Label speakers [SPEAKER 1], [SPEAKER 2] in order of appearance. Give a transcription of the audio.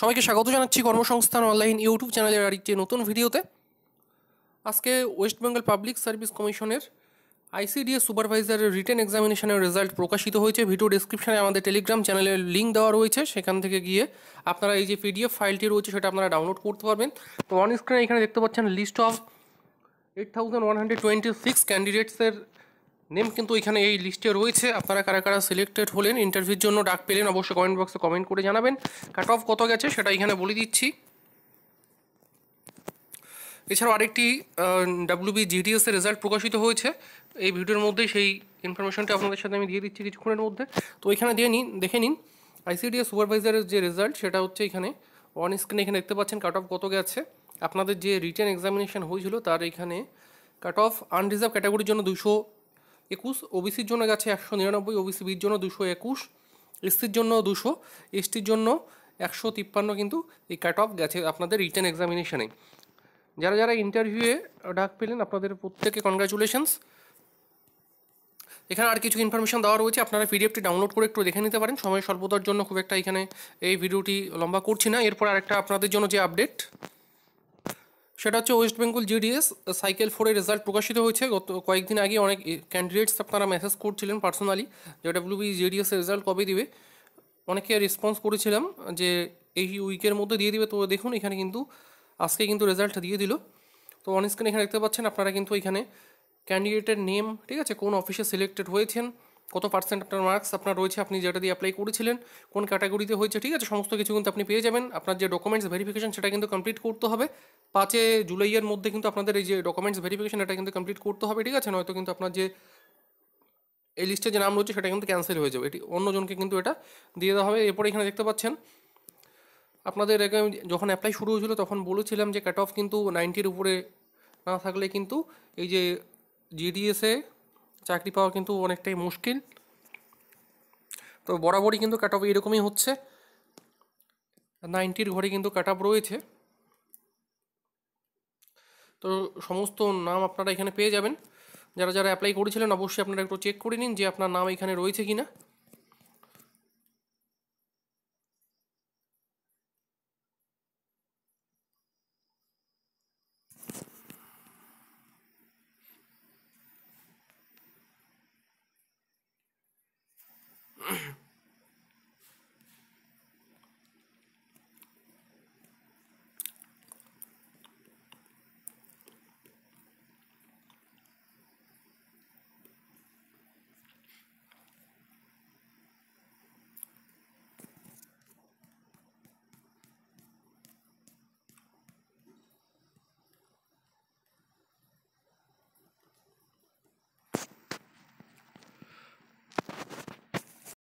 [SPEAKER 1] সবাইকে স্বাগত জানাচ্ছি কর্মসংস্থান অনলাইন ইউটিউব চ্যানেলের আরেকটি নতুন ভিডিওতে। আজকে ওয়েস্ট বেঙ্গল পাবলিক সার্ভিস কমিশনের আইসিডিএস সুপারভাইজারের রিটেন এক্সামিনেশনের রেজাল্ট প্রকাশিত হয়েছে। ভিডিও ডিসক্রিপশনে আমাদের টেলিগ্রাম চ্যানেলের লিঙ্ক দেওয়া রয়েছে, সেখান থেকে গিয়ে আপনারা এই যে পিডিএফ ফাইলটি রয়েছে সেটা আপনারা ডাউনলোড করতে পারবেন। তো অন স্ক্রিনে এখানে দেখতে পাচ্ছেন list of eight thousand one hundred twenty six ক্যান্ডিডেটসের name কিন্তু এখানে এই লিস্টে রয়েছে। আপনারা কারা কারা সিলেক্টেড হলেন ইন্টারভিউর জন্য ডাক পেলেন, অবশ্যই কমেন্ট বক্সে কমেন্ট করে জানাবেন। কাট অফ কত গেছে সেটা এখানে বলে দিচ্ছি। এছাড়াও আরেকটি ডাব্লিউবি জিডিএস এর রেজাল্ট প্রকাশিত হয়েছে। এই ভিডিওর মধ্যেই সেই ইনফরমেশনটা আপনাদের সাথে আমি দিয়ে দিচ্ছি কিছুক্ষণের মধ্যে। তো এখানে দিয়ে নিন, দেখে নিন। আইসিডিএস সুপারভাইজারের যে রেজাল্ট সেটা হচ্ছে এখানে অন স্ক্রিনে এখানে দেখতে পাচ্ছেন কাট অফ কত গেছে। আপনাদের যে রিটেন এক্সামিনেশন হয়েছিল তার এখানে কাট অফ আনরিজার্ভ ক্যাটাগরির জন্য দুশো একুশ, ওবিসির জন্য গেছে একশো নিরানব্বই, ওবিসি বির জন্য দুশো একুশ, এসসির জন্য দুশো, এসটির জন্য একশো তিপ্পান্ন কিন্তু এই কাট অফ গেছে আপনাদের রিটার্ন এক্সামিনেশনে যারা যারা ইন্টারভিউয়ে ডাক পেলেন, আপনাদের প্রত্যেকে কনগ্রাচুলেশনস এখানে আর কিছু ইনফরমেশন দেওয়া রয়েছে, আপনারা পিডিএফটি ডাউনলোড করে একটু দেখে নিতে পারেন। সময় স্বল্পতার জন্য খুব একটা এখানে এই ভিডিওটি লম্বা করছি না। এরপর আরেকটা আপনাদের জন্য যে আপডেট সেটা হচ্ছে ওয়েস্ট বেঙ্গল জিডিএস সাইকেল ফোরের রেজাল্ট প্রকাশিত হয়েছে। গত কয়েকদিন আগে অনেক ক্যান্ডিডেটস আপনারা মেসেজ করছিলেন পার্সোনালি যে ডাব্লিউবি জিডিএসের রেজাল্ট কবে দিবে। অনেকে রেসপন্স করেছিলাম যে এই উইকের মধ্যে দিয়ে দিবে। তো দেখুন, এখানে কিন্তু আজকে কিন্তু রেজাল্ট দিয়ে দিল। তো অন স্ক্রিন এখানে দেখতে পাচ্ছেন, আপনারা কিন্তু এখানে ক্যান্ডিডেটের নেম ঠিক আছে, কোন অফিসে সিলেক্টেড হয়েছেন। কত পার্সেন্ট আপনার মার্কস আপনার রয়েছে, আপনি যেটা দিয়ে অ্যাপ্লাই করেছিলেন, কোন ক্যাটাগরিতে হয়েছে, ঠিক আছে? সমস্ত কিছু কিন্তু আপনি পেয়ে যাবেন। আপনার যে ডকুমেন্টস ভেরিফিকেশন সেটা কিন্তু কমপ্লিট করতে হবে। পাঁচে জুলাইয়ের মধ্যে কিন্তু আপনাদের এই যে ডকুমেন্টস ভেরিফিকেশন এটা কিন্তু কমপ্লিট করতে হবে, ঠিক আছে? নয়তো কিন্তু আপনার যে এই লিস্টে যে নাম রয়েছে, সেটা কিন্তু ক্যান্সেল হয়ে যাবে। এটি অন্যজনকে কিন্তু এটা দিয়ে দেওয়া হবে। এরপর এখানে দেখতে পাচ্ছেন, আপনাদের যখন অ্যাপ্লাই শুরু হয়েছিল, তখন বলেছিলাম যে কাট অফ কিন্তু নাইনটির উপরে না থাকলে কিন্তু এই যে জিডিএসে চাকরি পাওয়া কিন্তু অনেকটাই মুশকিল। তো বরাবরই কিন্তু কাট অফ এরকমই হচ্ছে। নাইনটির ঘরে কিন্তু কাট অফ রয়েছে। তো সমস্ত নাম আপনারা এখানে পেয়ে যাবেন। যারা যারা অ্যাপ্লাই করেছিলেন, অবশ্যই আপনারা একটু চেক করে নিন যে আপনার নাম এখানে রয়েছে কি না